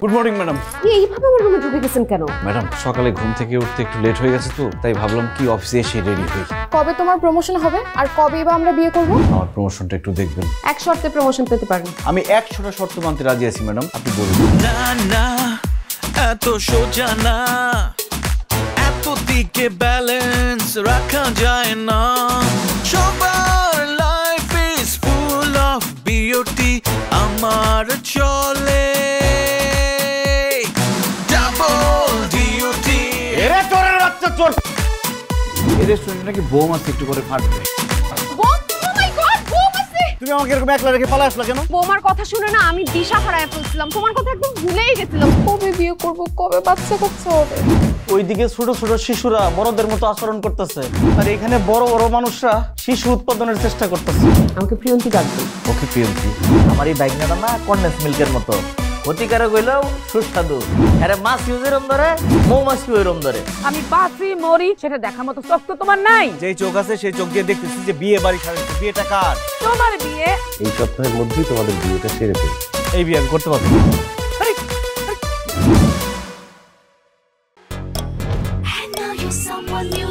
Good morning madam আপনি এইভাবে আমার রুমে ঢুকে গেছেন কেন? ম্যাডাম সকালে ঘুম থেকে উঠতে একটু লেট হয়ে গেছে তো তাই ভাবলাম কি অফিসে এসে রেডি হই। কবে তোমার প্রমোশন হবে? আর কবে বা আমরা বিয়ে করব? আমার প্রমোশনটা একটু দেখবেন। এক শর্তে প্রমোশন পেতে পারেন। আমি একশোটা শর্ত মানতে রাজি আছি ম্যাডাম আপনি বলুন। না না এত সোজা না। এত দিকে ব্যালেন্স রাখা যায় না। চোর এই রেস্টুরেন্টে নাকি বোম আছে একটু করে ফাটবে। তুমি আমাকে এরকম একলা রেখে পালা আসলা কেন? বৌমার কথা শুনে না আমি দিশা হারায় ফেলছিলাম তোমার কথা একদম ভুলেই গেছিলাম। কবে বিয়ে করব কবে বাচ্চা কাচ্চা হবে? ওইদিকে ছোট ছোট শিশুরা বড়দের মতো আচরণ করতেছে। আর এখানে বড় বড় মানুষরা শিশু উৎপাদনের চেষ্টা করতেছে। আমাকে প্রিয়ন্তি ডাকবে। ওকে প্রিয়ন্তি। আমার এই বাইকনাটা না কন্ডেন্স মিল্কের মতো। ক্ষতিকারক হইলেও সুস্বাদু। আরে মাছ ইউজের ধরে মৌমাছি ওইরম ধরে আমি বাঁচি মরি সেটা দেখার মতো চোখ তো তোমার নাই। যেই চোখ আছে সেই চোখ দিয়ে দেখতেছি যে বিয়ে বাড়ি সাজাচ্ছে বিয়েটা কার? তোমার বিয়ে? এই সপ্তাহের মধ্যেই তোমাদের বিয়েটা সেরে ফেলবে এই বিয়ে আমি করতে পারব। I know you're someone new